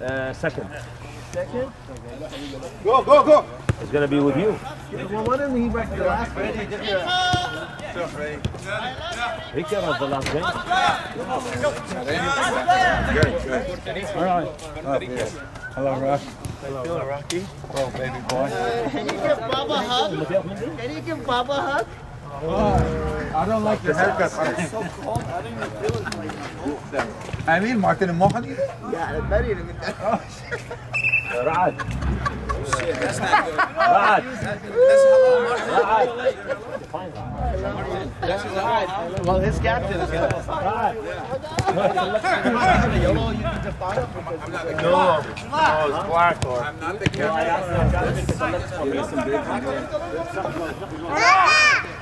Uh, second. Second? Go, go, go! It's gonna be with you. Well, why didn't he wreck the last one? He came out the last game. Good, good. All right. Oh, yeah. Hello, Rock. Hello, Rocky. Oh, baby boy. Can you give Baba a hug? Can you give Baba a hug? I don't like the haircut. It's so cold. I didn't even feel it. like I mean, Martin and Mohan. Yeah, it's better than that. Ra'ad. That's not good. Ra'ad. That's hello, Well, his captain is good. Yellow, you need to find because No. No, it's black or. I'm not the captain.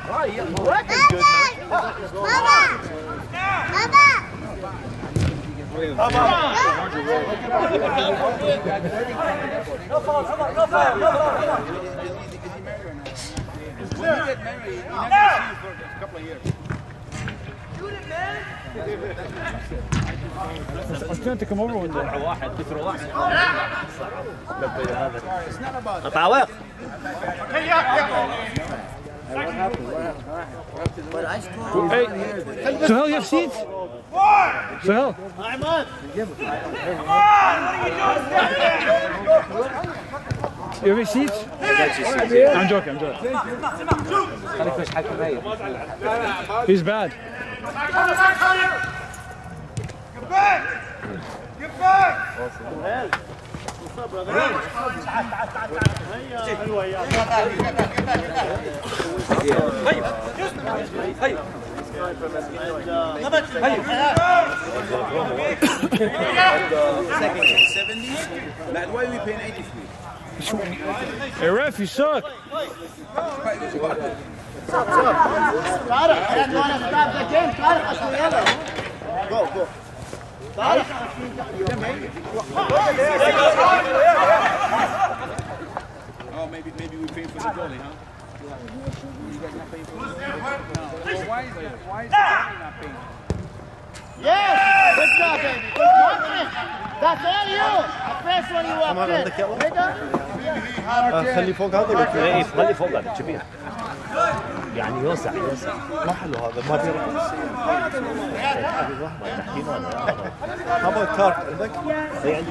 Right, yeah, record's good. Bubba! Bubba! Bubba! It's clear. You it, What happened? What happened? But I scored hey. Hey. Sohel, you have seats? Sohel? I'm up. Come on, what are you doing standing there? You have your seats? I'm joking, I'm joking. He's bad. Get back! Get back! What's up, brother? Like, why are we paying 83? Hey, ref, you suck. طارق يا اخوان stop the game طارق اصله يلا go go طارق Oh, maybe maybe we're paying for the goalie, huh? You guys not paying for the goalie? No. Well, why is the, why is the goalie not paying? yes good job baby good that's all you the first one you walked in nigga خلي فوق هذا إيه خلي فوق هذا كبير. يعني يوسع يوسع. ما حلو هذا ما بيرقص هذا كارت عندك؟ اي عندي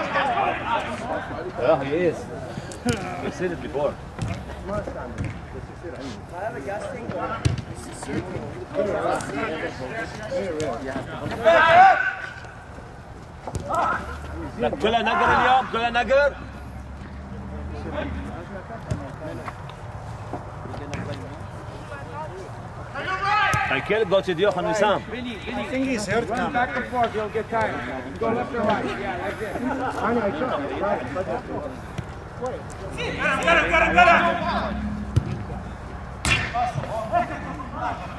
Yeah, he is. I've seen it before. لك كلها نقر اليوم كلها نقر I go to Diochan Wissam. I think he's hurt now. Back and forth, you'll get tired. Go left or right. Yeah, like this. I know, I tried.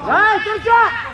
right good job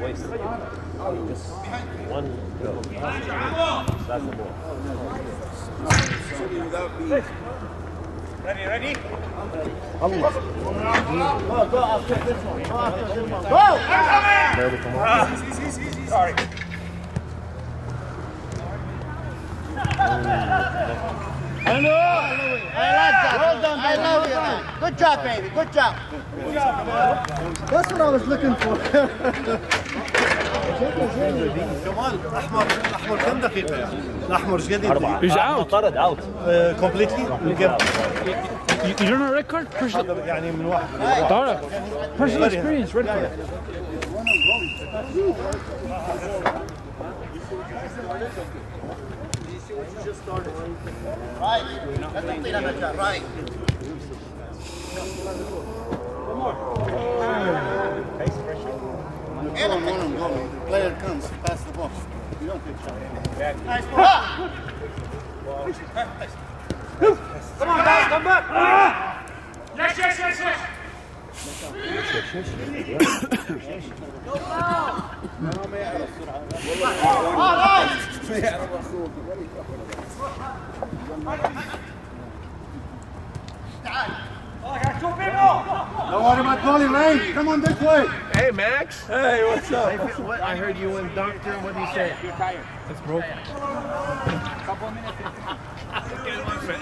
Waste. Just one go. That's the ball. go go after this one go after this one go Hello. I like that. Well done, I love you. Good job, baby. Good job. That's what I was looking for. كمان احمر احمر كم دقيقه الاحمر إيش قد أربعة He's out. طرد اوت كومبليتلي You, you don't know red card? Personal, يعني من واحد Tara, personal experience, red card. Right. Let them clean up that job. Right. And I'm on him going. The player comes, pass the ball. You don't get shot. Nice ball. Don't worry about calling Ray. Come on this way. Hey, Max. Hey, what's up? I heard you and doctor. What do you say? You're tired. It's broken. Couple of minutes.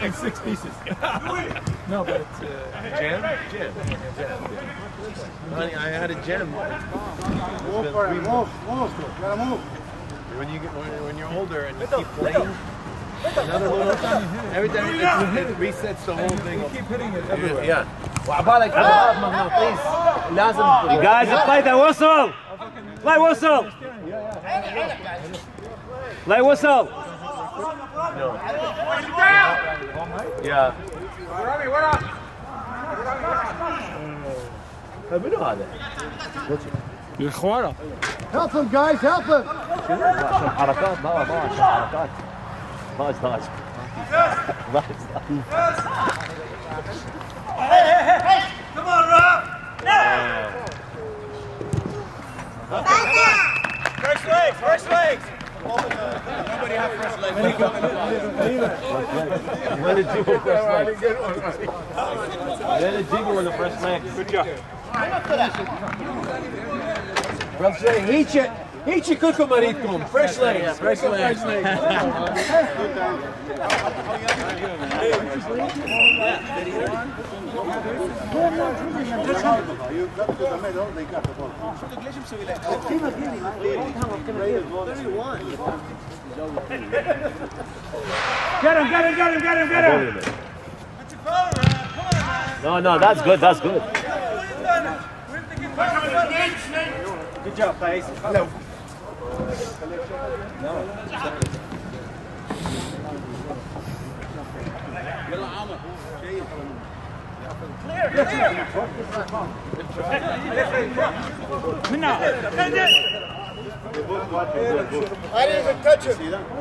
Like six pieces. no, but uh, jam? Jam. Jam. Honey, I had a jam. Move for him. Move. Move. Gotta move. When you get when, when you're older and you keep playing, another little every time it, it resets the whole thing. You keep hitting it everywhere. Yeah. وعبالك ضربات مغناطيس لازم جايز بلاي وصل بلاي وصل بلاي وصل يا منو هذا؟ الخوارة. Help him, guys. Help him. عشان حركات ما ما عشان حركات Nice, nice. Yes. nice, nice. Yes. hey, hey, hey, hey. Come on, Rob. No. First leg, first leg. Nobody had first leg. Let it jiggle first leg. Let it jiggle in the first leg. Good job. Rub say, heat it middle. They got fresh legs. Get him, get him, get him, get him, get him. No, no, that's good, that's good. Good job, guys. Hello. يلا عمر شيل منا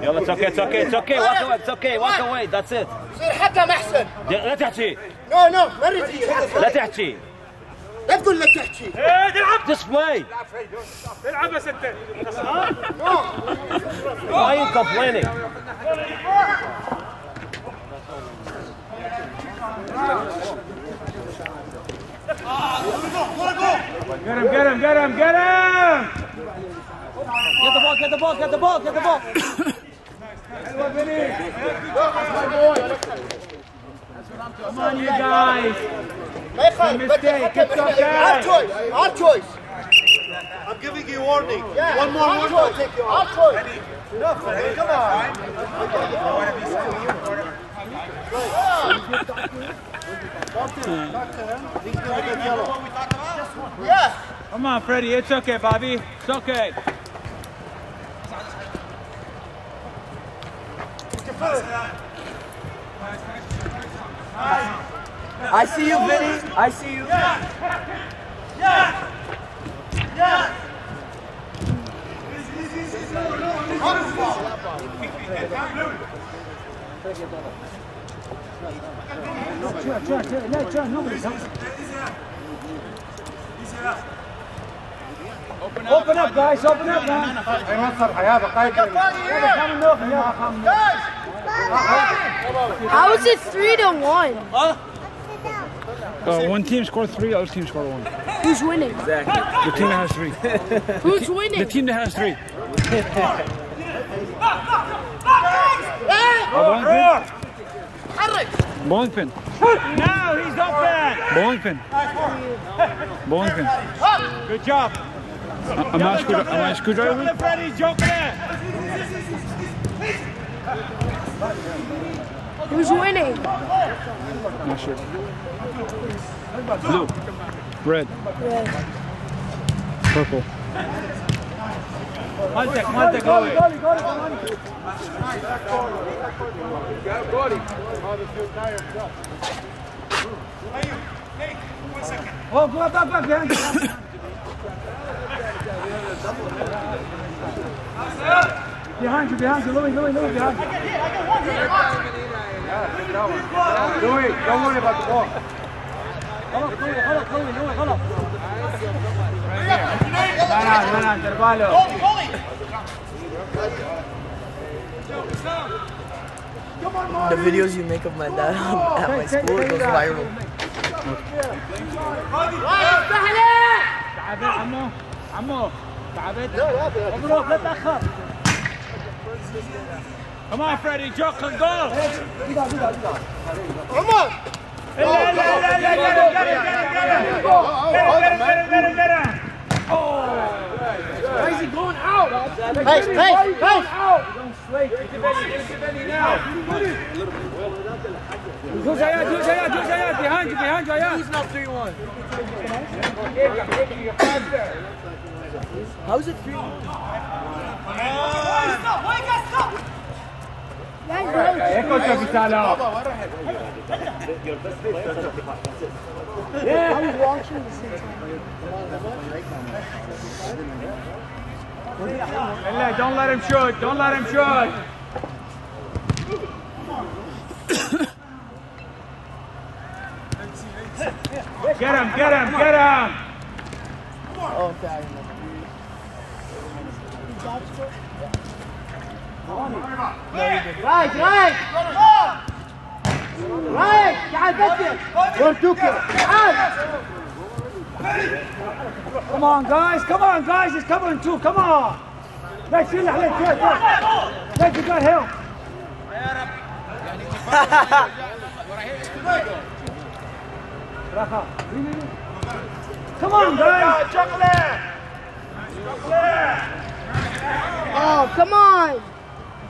يلا اتس أوكي اتس أوكي اتس أوكي واك اواي اتس أوكي واك اواي ذاتس ات صير حكم أحسن. لا تحكي. نو نو ما لا تحكي. لا تقول لا تحكي. display العب يا ستة. why are you complaining Get him, get him, get him, get him. get the ball get the ball get the ball get the ball Come on, you guys. Let's go. Our choice. Our choice. I'm giving you warning. Yeah. One more warning. I'll take your I'll choice. Enough, man. Come on. Come on, Freddie. It's okay, Bobby. It's okay. It's. I see you, Vinny. I see you. Open up, guys. Open up man. I have now. How is it three to one? Uh, one team scored three, other team scored one. Who's winning? The team that has three. Who's winning? The team that has three. Bowling pin. Now he's open. Bowling pin. Bowling pin. Good job. Am I a screw- am I a screwdriver? Chocolate Freddy, chocolate. Who's winning? Not sure. Blue. Red. Red. Purple. Maltek, Maltek, goli, goli, goli, goli. Goli. Hey, one second. Oh, go up, up, up, behind. behind you, behind you, Louie, Louie, Louie, behind you. I got hit, I got one hit. Louie, don't worry about the ball. لا لا دير بالك. The videos you make of my dad at my school goes viral. تعبت عمو عمو تعبت مبروك لا تاخر Come on, Freddie, chocolate, go! Come on! Why is he going out? Face, face, face! Don't slay. Juz allá, Juz allá, Juz allá, behind you, behind you, allá. He's not 3-1. How's it 3-1? Stop, wake up, stop! Zayat, do Zayat, behind you, behind you, Ayat. He's not 3-1. How is it 3 I was watching this entire Ella, don't let him shoot, don't let him shoot. Get him, get him, get him! Oh. Right, right! Right! تعال بدل! وردوك تعال! Come on, guys, come on, guys, he's covering two, come on! Let's see, let's see, let's got help. Come on, guys! Oh, come on.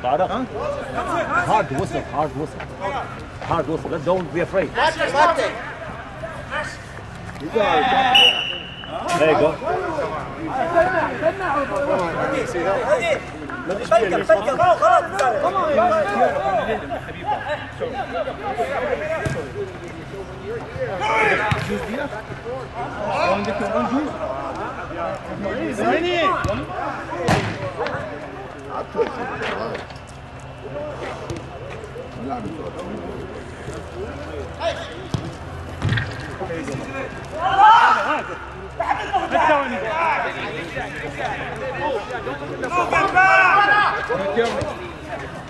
Start up. Hard whistle, hard whistle. Hard whistle, Let's don't be afraid. Mate, mate! There you go. زيني.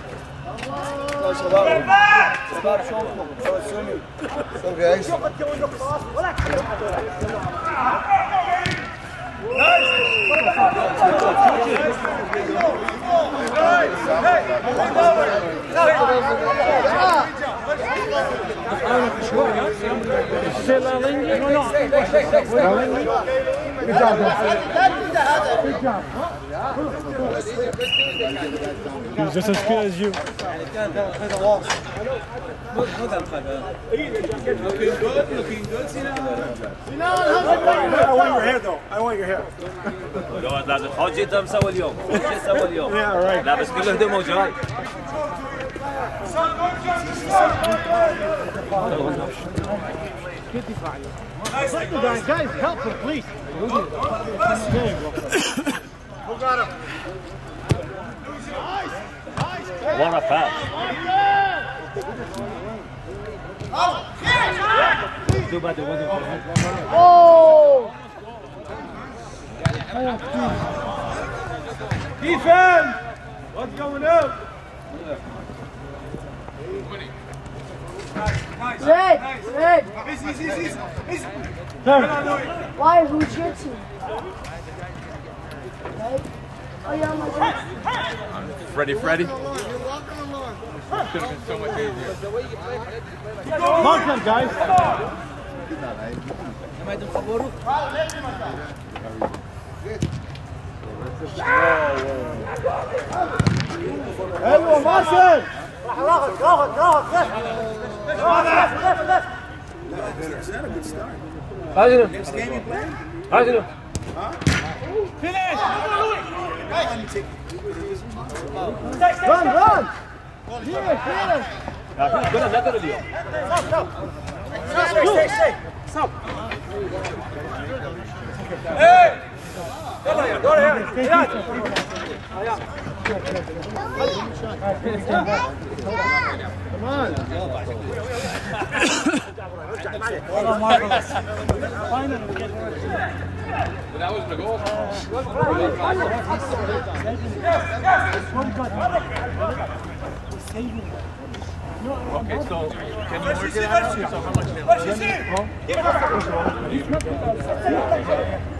يا شباب شباب شوفوا سوني سوني عيش ولا Is it Lalingi? No, no. Lalingi? So guys, He's just as good as you. لازم حوج انت مسوي اليوم شو تسوي اليوم؟ لابس كل هدومه Nice guys, guys, help him, please. Who got him? Nice, nice. What a pass. Too bad wasn't for him. Oh! oh Defense! What's going up? Red, Red, red. Easy. Why, who's your team? Right? Oh, yeah, my God. Freddy, Freddy. Should have been so much easier. Guys. Am I the? Hello, Hazır. Hazır. Finish. Run, run. Here, finish. Ya, he's gonna let it diyor. Stop, stop. Stop, stop. Stop. Hey! Come on. oh, marvelous. Finally, we get But that wasn't a goal. Okay, so can you work it out? So how much? Let's see. Give it up.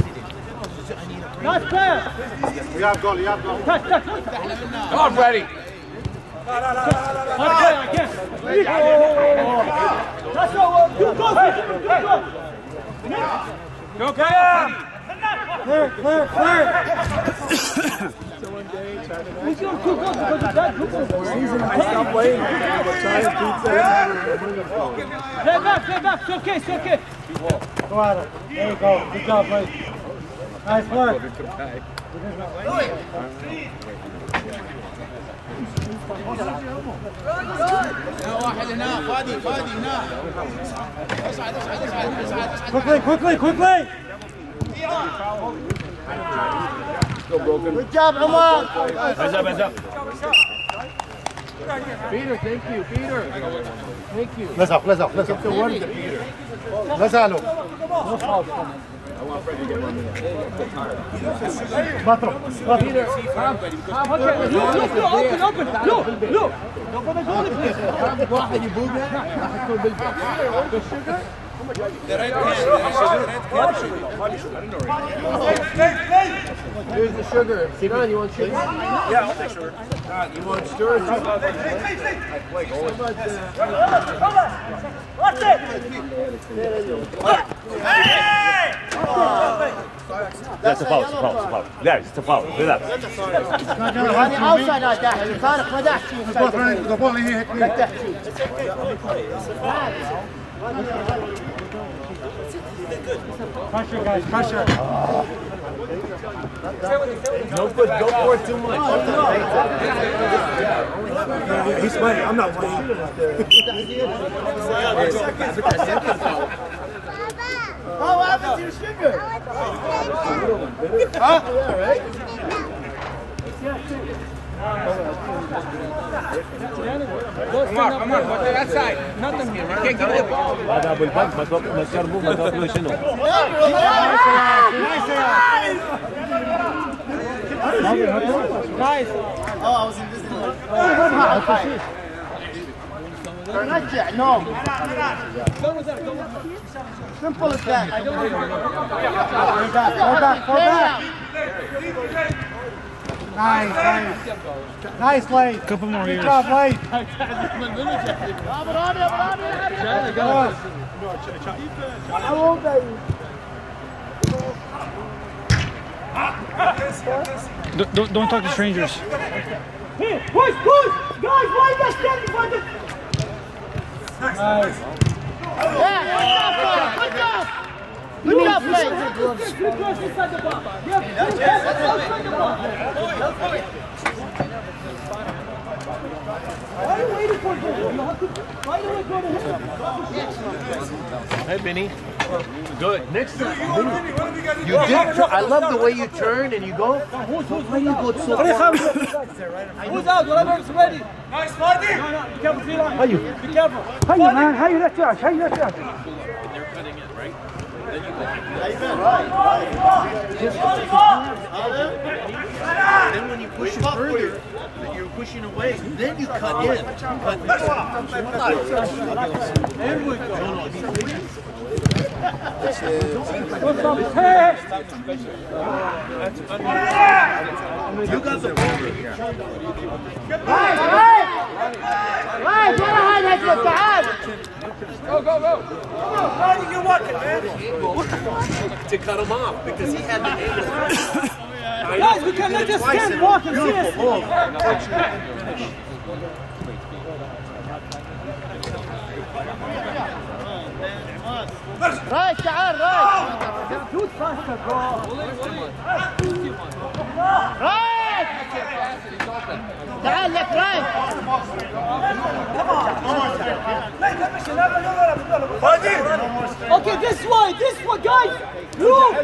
Nice pass. You have goal, you have goal. Touch, touch. Come on, Freddie. Okay, again. Let's go. Good goal. Good goal. Go, Kyle. Clear, clear, clear. He's going two goals because of that. Stop playing. Try and beat Stay back, stay back. It's okay, it's okay. Go at it. There you go. Good job, mate. Nice work. Quickly, quickly, quickly! Good job, Emma! Eyes up. Peter, thank you, Peter. Thank you. Let's up, let's up, let's. Let's. Let's I want Fred to get one minute. Quattro. Look, look, open, open. Look, look. Go the goalie, please. Go after you, boob man. The right hand. Oh, Here's the sugar. Sinan, you want sugar? Yeah, I'll take sugar. You want Stewart? I play goalie. Watch it! Hey! That's a foul, it's a foul, it's a foul. Guys, it's a foul. Relax. يعني اوسايد هذا داحل فارق ما داح شيء The ball here hit me. لا داح شيء Pressure, guys, pressure. No put, don't pour too much. He's playing. I'm not playing. Oh, what happened to your sugar? Come on, come on, go to that side. Nothing here. You can't get the ball. هذا ابو البنك ما توقف ما تشربوا ما توقفوا شنو؟ Guys, Oh, I was invisible. Not yet, no. Simple as that. We're back, we're back, we're back. Nice, nice. Nice, Lane. Couple more years. Good job, Lane. on, baby. Don't, don't talk to strangers. Hey, push, push! Guys, why are you standing by the... Nice. yeah good job good job good job Blake Too close inside the box. Yeah, yes, outside the box. Why are you waiting for him? You have to... Why do we go to him? Hey, Benny. Good. Next time, Benny. You did. I love the way you turn and you go. Why do you go so far? Who's out? Whatever's ready. Nice, Marty. No, no, be careful, Fila. How you? Be careful. How you, man? How you let Josh? How you let Josh? Then when you push it further, you're pushing away, then you cut in. Cut in. You got the ball here. Get behind that, behind! Go, go, go! How you man? to cut him off, because he had the angle. Guys, we cannot just stand walk and see us. رايح تعال رايح رايح تعال لك رايح Okay, this way, this way, guys. Look,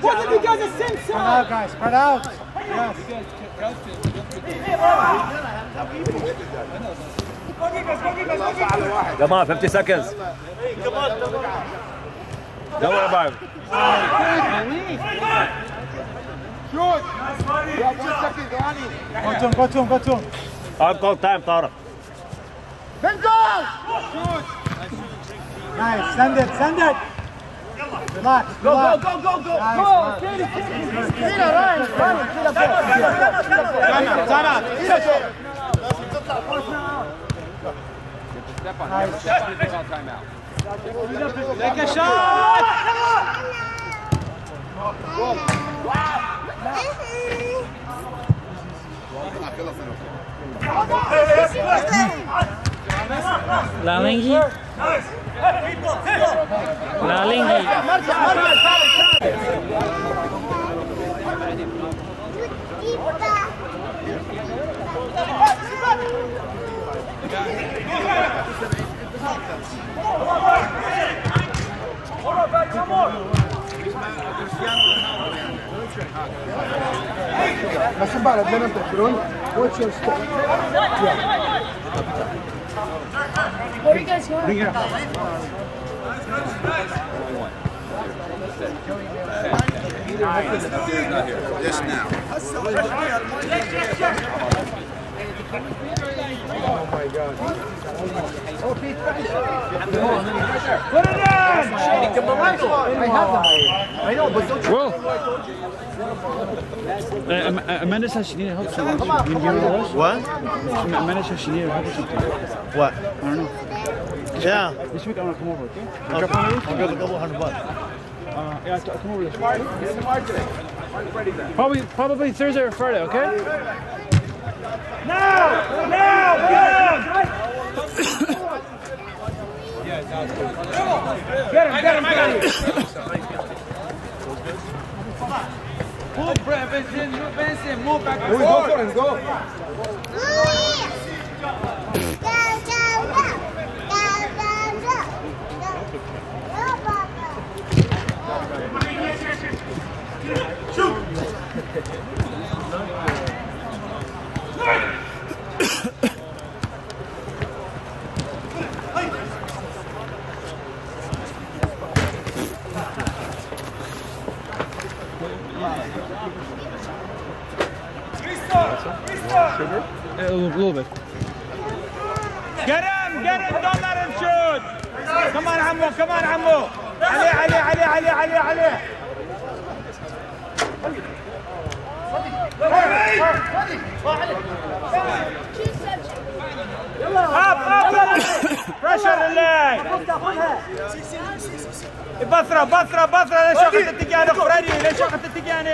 both of you guys are same Spread out, side. guys. Spread out. Yes. Come on, 50 seconds. Don't worry about it. Go to him, go to him, go to him. I'll call time, Tarek. بنجو Nice. Send it, send it. Relax, Go, go, relax. go, go, go. Nice, Go, nice. steady, steady. كده رايح رايح كده Step on him. Call timeout. Take a shot. लालेंगी लालेंगी Come on! Lalengi. Listen back, then I'm the What's your step? Where are you guys going? Just now. Put it in. Whoa. Uh, Am- uh, Amanda says she needed help. So give her a rush? What? Amanda says she needed help. What? I don't know. Yeah. This week I want to come over, okay? I'll give a couple hundred bucks. Uh, yeah, come over this week. Probably, probably Thursday or Friday, okay? Now, now, get him. Get him, get him, get him. Move, Brett. Vincent. Move, Vincent. Move back and forth. go. وقلوبك قرم قرم دولار مشوت كمان عمو كمان عمو عليه عليه عليه عليه عليه عليه بثرة بثرة بثرة ليش اخذت التقيانة اخرجي ليش اخذت التقيانة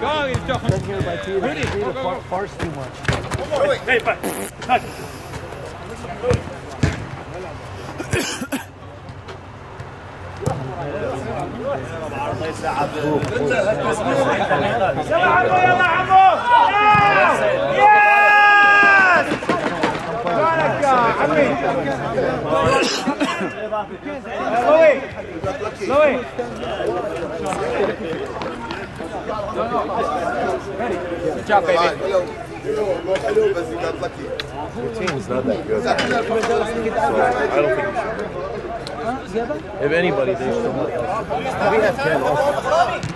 Go, you Jochen. Rudy, go, go, go. Farce too much. Hey, but. Hug. يلا عمو يلا عمو Good job, baby. Your team's not that good. I don't think. If anybody, they should. We have 10 also.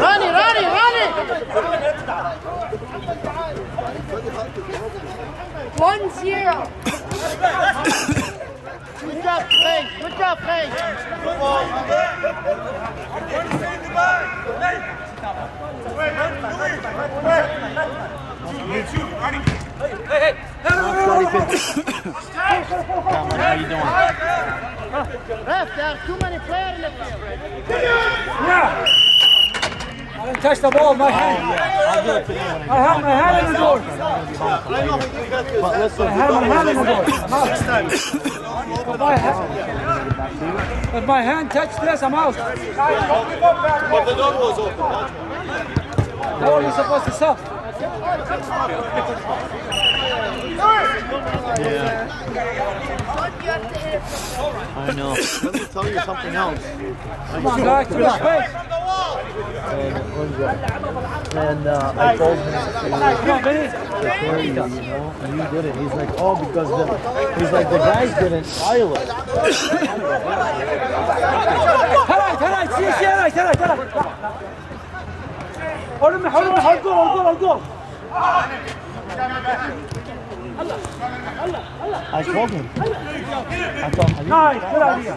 راني راني راني One zero. Good job, Frank. Good job, Frank. Ref, there are too many players in the field. Yeah. I didn't touch the ball, with my hand. I'll do it today when I have my hand in the door. But listen, I have my hand in the door. But my hand, if my hand touched this, I'm out. But the door was open. How are you supposed to stop? I know. Let me tell you something else. Come on, guys, to the space. And uh, I told him Come on, Benny. to carry you, you know, and you did it. He's like, oh, because the, he's like, the guys didn't file it. هلاي هلاي سي سي هلاي هلاي هلاي حرمي حرمي حرمي الجول الجول الجول I told him. I told him. نايس good idea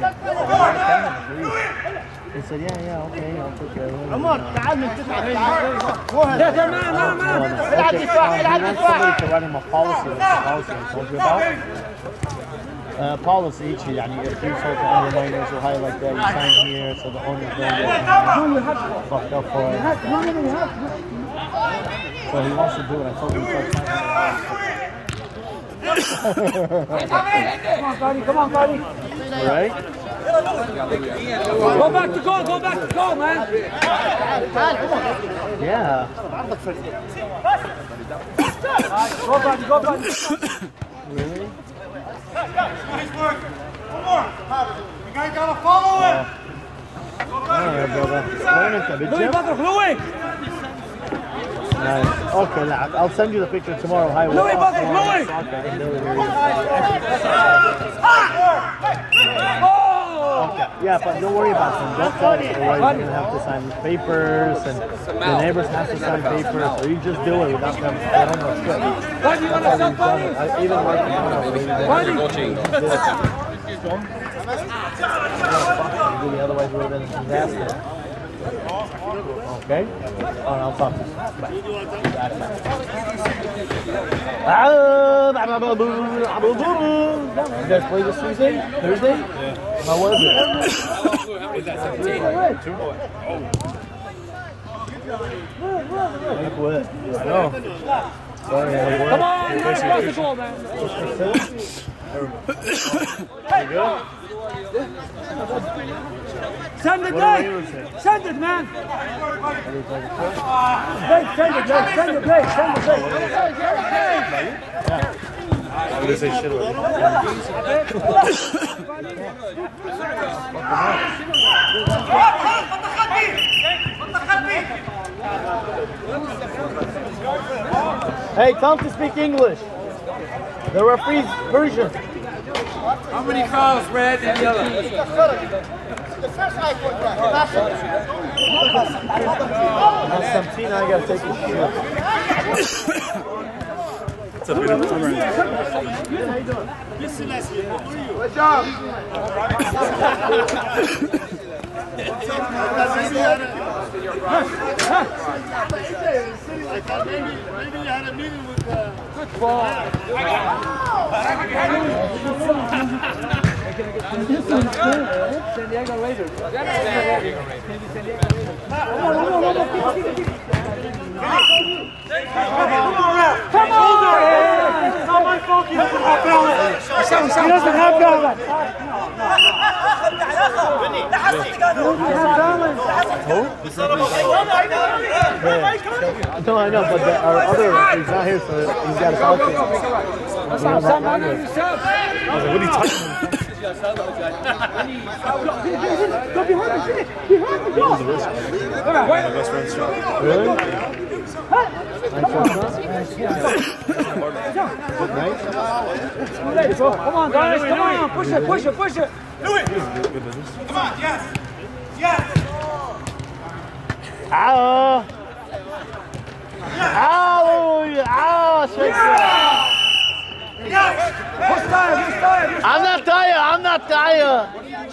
He said, yeah, yeah, okay, I'll take care of it. عمر تعال من تسعة لا لا ما ما ما العب دفاع العب He wants دفاع somebody to write him a policy, like the policy I told you about. Uh, policy, يعني if you sold to other minors or high like that, you sign here so the owners don't get fucked up for it. So he wants to do it. I told him to start signing come on, buddy. Come on, buddy. All right? Go back to goal. Go back to goal, man. Yeah. go back. Go back. really? Nice work. One more. You guys gotta follow it. Go back. All right, brother. Louie, brother, Louie. Nice. Okay, I'll send you the picture tomorrow. Hi, Louis, Patrick, Louis. Okay. Yeah, but don't worry about them. Don't us. Otherwise, you're gonna have to sign papers, and the neighbors have to sign papers. So you just do it without them. They don't know shit. Buddy, you want to buddy? it. I even worked in Buddy. Really, otherwise, we would have been a disaster. Okay? All right, I'll talk to you. Bye. You guys play this Tuesday? Thursday? How was it? I quit. I know. Sorry, I Come on, you're supposed to goal, man. Send it! Send it, man! Send it, send it, send it. Hey, him to speak English. The referee's Persian. How many fouls, red and yellow? The first eye contact. That's Now, Samtina, I gotta take his shit. It's a bit of a Not my fault he doesn't have balance. He. No, I know, but the, our other referee's not here, so he's got his outfit. That's what are you talking about? Go behind behind go. My best friend's shot. Really? Go. Come on, guys, come on. Push it, push it, push it. Ow! Ow! Ow! Push time, push time. I'm not tired. I'm not tired.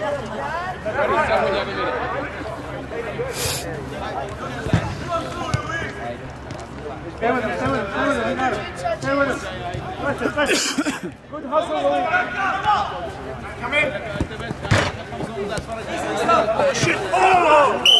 Stay with. Good hustle. Hey, what's up, Jeff? What's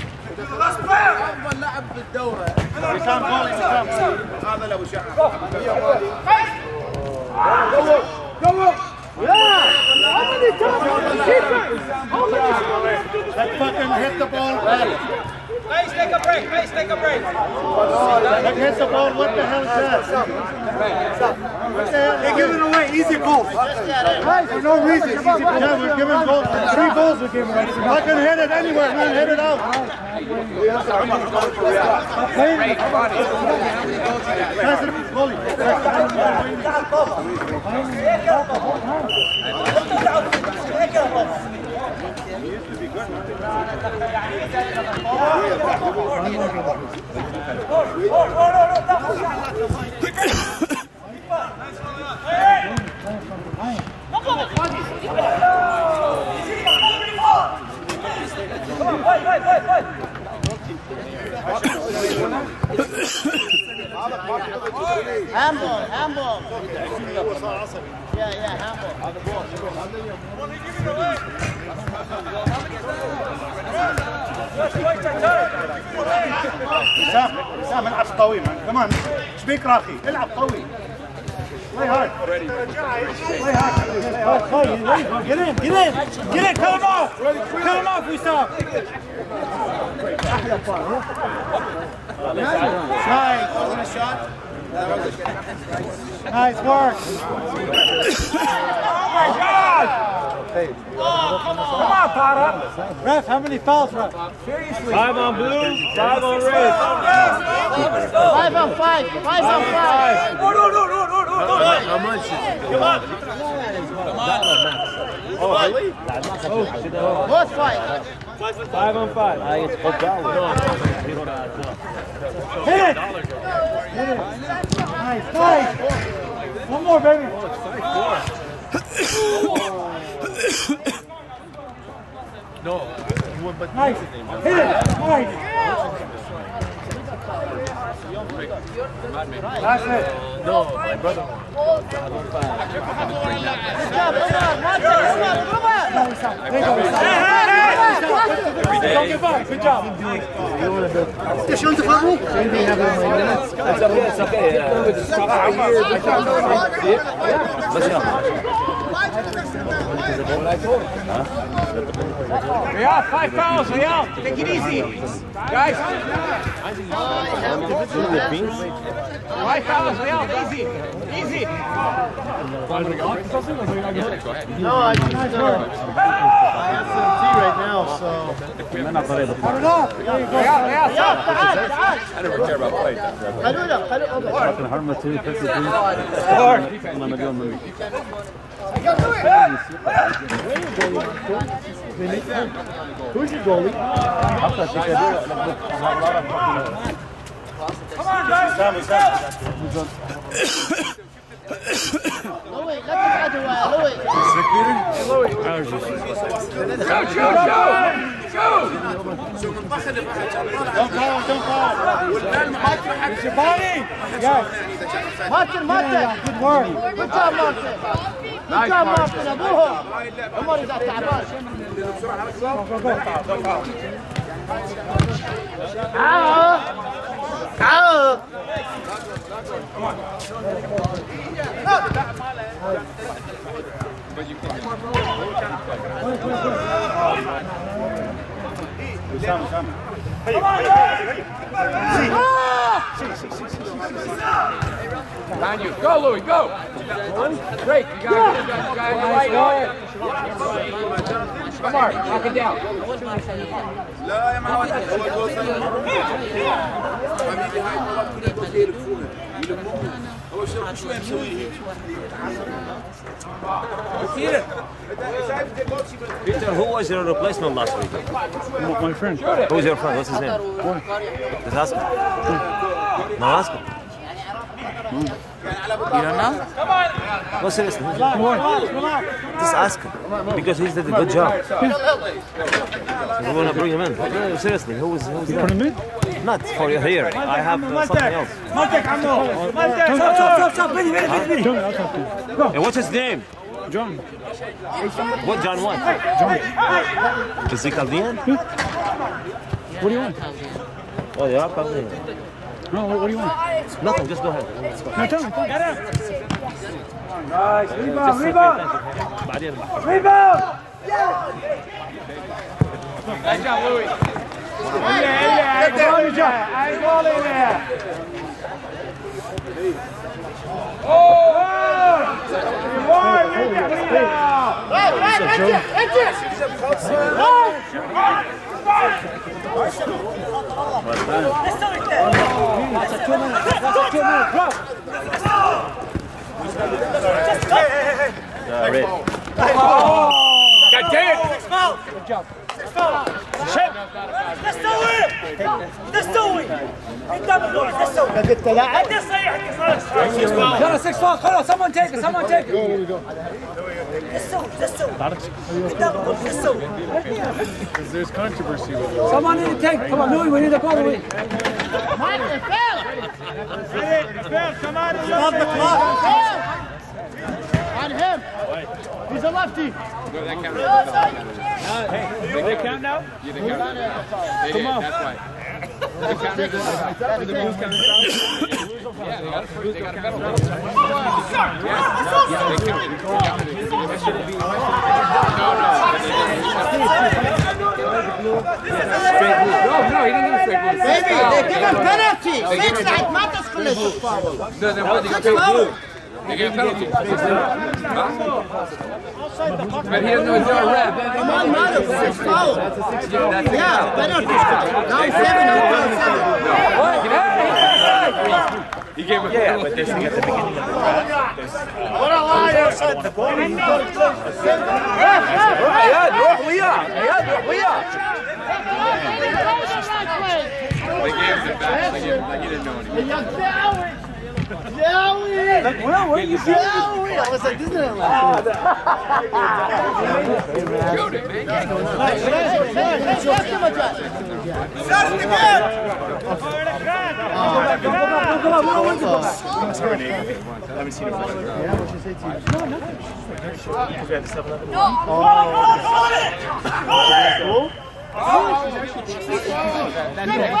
افضل لاعب بالدوره هذا لو شعر How many times? Defense! How many times? That fucking hit the ball well. Guys, take a break. Guys, take a break. That hit the ball. What the hell is that? What the hell? They're giving away easy goals. Guys, for no reason. Easy goals. Yeah, we're giving goals. Three goals we're giving. I can hit it anywhere, man. Hit it out. Pass it, handball handball. Yeah yeah handball. سام سام العب مان كمان. إيش بيك راخي؟ العب قوي. Play hard. Play hard. Play hard. Play. Get in. Get in. Get in. Cut him off. Cut him off, Wissam. Nice. Nice work. oh my God! Come on, Tara. Ref, how many fouls, ref? Five on blue, five on red. Five on five. Five on five. No, no, no, no, no, no, no. How much is it? Come on. Oh, really? Both five. Five on five. Hit it. Hit it. Nice, nice. One more, baby. No, you went but Nice. Hit it. Nice. That's it. No, my brother. Good job, Omar. Good job. Does she want to follow me? It's okay, it's okay. Uh, it's five years. Let's go. We are five fouls, are. Take it easy. Guys. Five fouls, are. Easy. Easy. No, I just, uh, I have some tea right now, so. I don't know. I don't care about play. I don't know. I don't know. Who's your goalie? Come on, guys! Louis, look at the Louis. Sick, Hey, Louis. Shoot, shoot, shoot! Shoot! Don't call don't. It's your body! Yes. Martin, Martin! Good work. Good job, Martin. Good job, Martin. ابوهم عمر اذا تعبان تعال تعال On You. Go, Louis, go. One. Great. You got it. You got guy on the right arm. Come on, knock it down. لا يا معود هو الجول حبيبي هاي المرات كلها بدهم يلفونا يلمونا هو شو شو مسوي هيك Peter, who was your replacement last week? My friend. Who was your friend? What's his name? Just ask him. No, ask him. You don't know? Well, seriously. Relax, relax, relax. Just ask him. Because he did a good job. We want to bring him in. No, seriously, who was, who was? Not for you here. I have uh, something else. Stop, stop, stop, stop. Hey, what's his name? John. What John what? John. Is he Chaldean? What do you want? Oh, yeah, Chaldean. No, what, what do you want? Nothing, just go ahead. No, tell me. Get him. Nice. Rebound, rebound. Rebound. Yeah. Nice job, Louis. Yeah, yeah, I ball in there. I ball in there. Oh! oh. Reward, rebound. Right, right, right, right, right a two minute. That's a two minute drop. Uh, red. God damn it. Good job. قد تلاعب No, six foul. Hold on. Someone take it. Someone take it. There's controversy with it. Someone need to take. Come on, Louis. We need to go. Louis. مارتن فيل Stop the clock. فيل on him he's a lefty Go, that Hey, they, count now? Yeah, they count Come on. that's why. they they got a No, no. He didn't give a blue. Baby, they give him penalty. Six, not a collision. No, there wasn't a straight blue. They get a penalty. But he doesn't know a rep. Come on, foul. That's a Yeah, yeah penalty foul. Now seven, now He gave a yeah, but this thing at the beginning of the draft. What a lie outside the Leah. Leah. They gave it back. They, gave it, like, he didn't know anything. Well, where you going? I was like, this is not allowed. Shoot it, man. Yeah,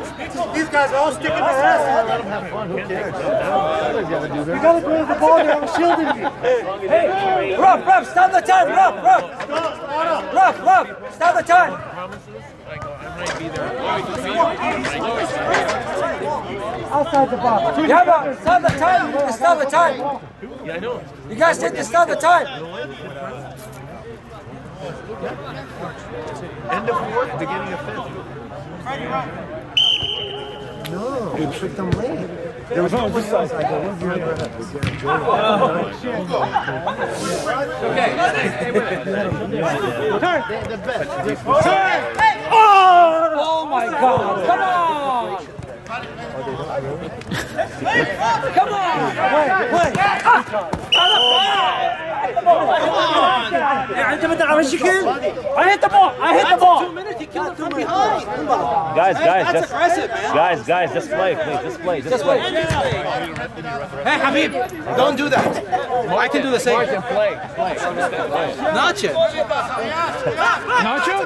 These guys are all sticking their ass. Let them have fun. Who cares? You gotta go to the ball. They have a shield in you. Hey, rough, rough, stop the time, rough, rough. Rough, rough, stop the time. Outside the box. Yeah, but stop the time. You need to stop the time. Yeah, I know. You guys need to stop the time. End of fourth, beginning of fifth. No, it tricked them late. There was someone just like, Okay, Turn! The best. Turn! Oh! Oh my God! Come on! Come on! Wait, wait! Ah! Activated on Rishikil. I hit the ball. I hit the ball. Guys, guys, just. Guys, guys, just play, please. Just play. Just, play. Hey, Habib, don't do that. I can do the same. Martin, play. Nacho. Nacho?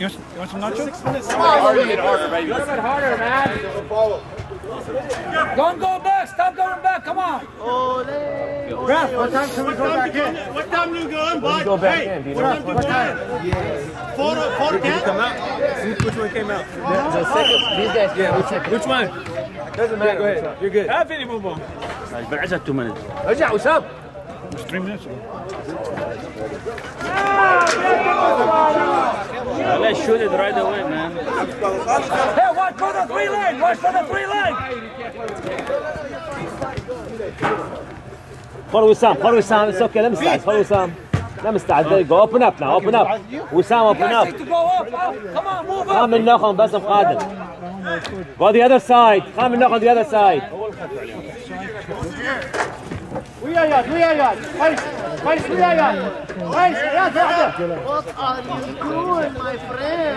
You want, you want some nachos? Come on, harder, harder, baby. A little harder, man. Don't go Stop going back. Come on. Ref, what time can we go back in? What time you going, bud? Go back in, Dino. What time? Four, four, ten? Which one came out? The second, these guys, yeah, which second? Which one? Doesn't matter. Go ahead. You're good. Have any more? بالعشاء 2 minutes. ارجع وسام. It's three minutes ago. Let's shoot it right away, man. Hey, watch for the three line. Watch for the three line. Follow Wissam, follow Wissam. It's okay. Let me start. Follow Wissam. Let me start. There you go. Open up now. Open up. Wissam, You open guys up. need to go up. up. Come on, move up. بس مقادم. Go the other side. خام النخم the other side. ويا ياد ويا ياد ويا ياد واحدة What are you doing my friend?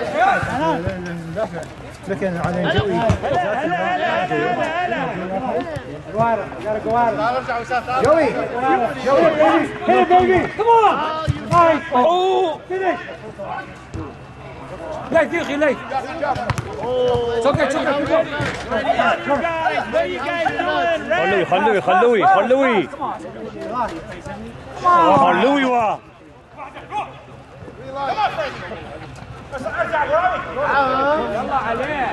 Looking on Joey. Go at it. You gotta go at it. Joey. Joey, baby. Hit it, baby. Come on. Nice. Oh. Finish. ليك ديخي ليك. It's okay, it's okay. Keep going. خلوي خلوي خلوي خلوي. خلوي وا. يلا عليه.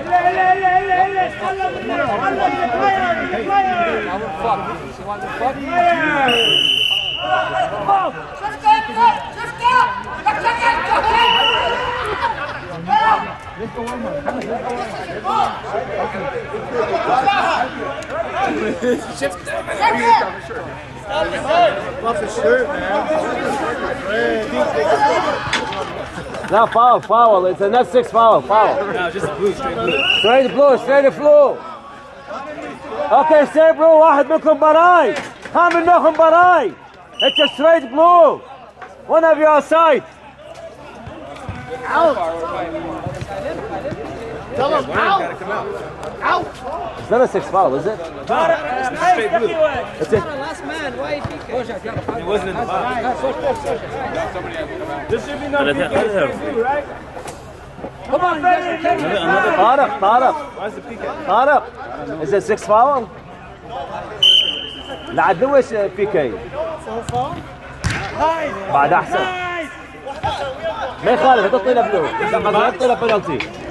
الا الا الا الا الا استلم لا foul foul. It's a net six foul foul. No, just blue, straight blue. Straight blue straight blue. Okay, straight blue. واحد منكم براي. خام النخم براي. It's a straight blue. One of you outside. Tell him out. Out. It's not a six foul, is it? It's Not a, it's straight blue. It's not a last man. Why It wasn't in the box. This should be not a blue, right? Come on, Tarek, Why is the PK? Tarek. Is it six foul? لعب له إيش بيكي؟ بعد احسن ما يخالف هذا طلب له، هذا طلب بنالتي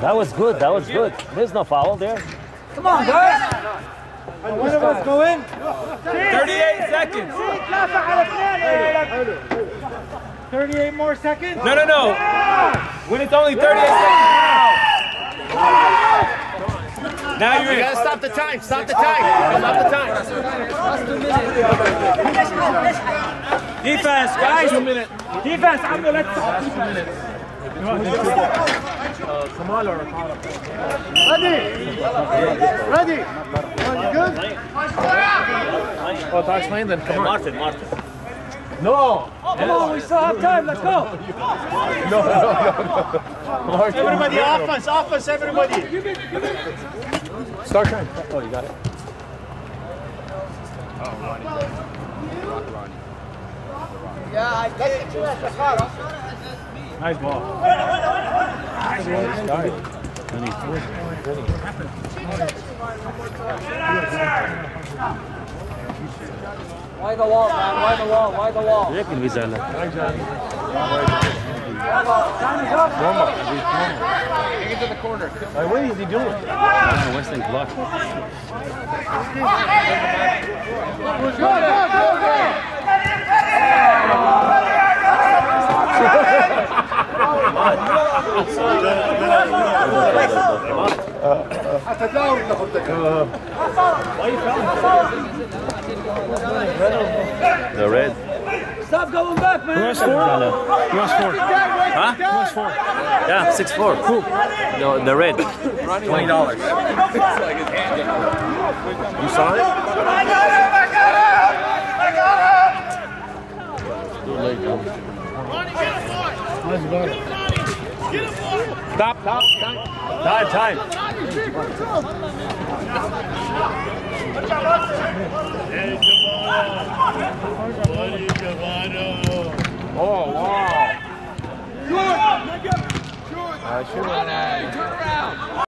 That was good, that was good. There's no foul there. Come on, guys. One of us go in. 38 seconds. 38 more seconds. No, no, no. When it's only 38 seconds. Now you're You gotta stop the time. Stop the time. Stop the time. Defense, guys. Defense, Abdul, let's Ready? Are you good? Oh, to explain then. Come on. Martin, Martin. Come on, we still have time. Let's go. No everybody, offense, offense, everybody. Start time. Oh, you got it. Nice ball. Why the wall, man? Why the wall? Why the wall? Direct in Vizala. Time is up. Warm up. Take it to the corner. Like, what is he doing? Uh, Western clock. Go, go, go, go! Block. The red. Stop going back, man. Huh? Yeah, six four. Cool. No, the red. Twenty dollars. You saw it? Stop, stop, stop. Time, time. Oh, wow. Good. Turn around.